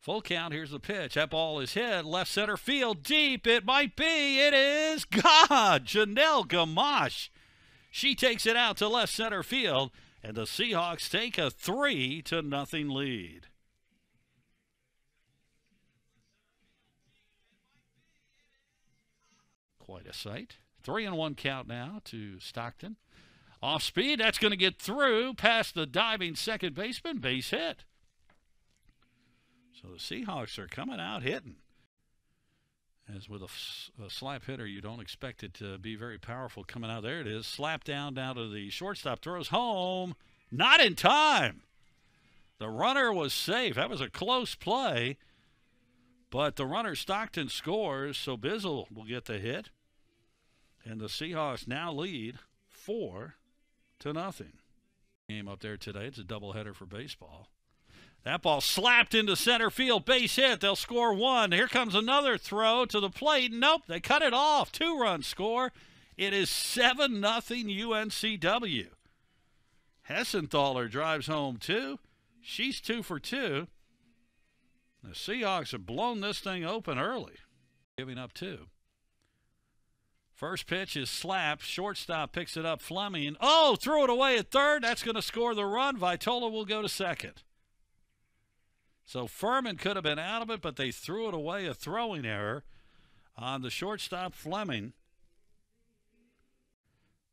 Full count. Here's the pitch. That ball is hit left center field deep. It might be. It is God. Janelle Gamache. She takes it out to left center field, and the Seahawks take a three to nothing lead. Quite a sight. Three and one count now to Stockton. Off speed, that's going to get through past the diving second baseman. Base hit. So the Seahawks are coming out hitting. As with a, a, slap hitter, you don't expect it to be very powerful coming out. There it is. Slap down, down to the shortstop. Throws home. Not in time. The runner was safe. That was a close play. But the runner Stockton scores, so Bizzle will get the hit. And the Seahawks now lead four to nothing. Game up there today. It's a doubleheader for baseball. That ball slapped into center field, base hit. They'll score one. Here comes another throw to the plate. Nope, they cut it off. Two run score. It is 7 nothing UNCW. Hessenthaler drives home two. She's two for two. The Seahawks have blown this thing open early, giving up two. First pitch is slapped. Shortstop picks it up. Fleming. Oh, threw it away at third. That's going to score the run. Vitola will go to second. So Furman could have been out of it, but they threw it away. A throwing error on the shortstop Fleming.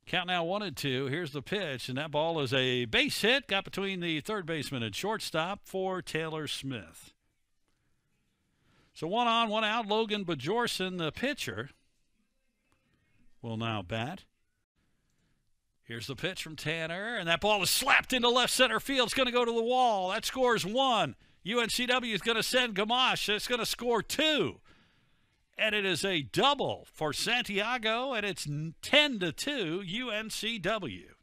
Count now one and two. Here's the pitch, and that ball is a base hit. Got between the third baseman and shortstop for Taylor Smith. So one on, one out. Logan Bajorson, the pitcher will now bat. Here's the pitch from Tanner, and that ball is slapped into left center field. It's going to go to the wall. That scores one. UNCW is going to send Gamache. It's going to score two. And it is a double for Santiago, and it's 10 to 2 UNCW.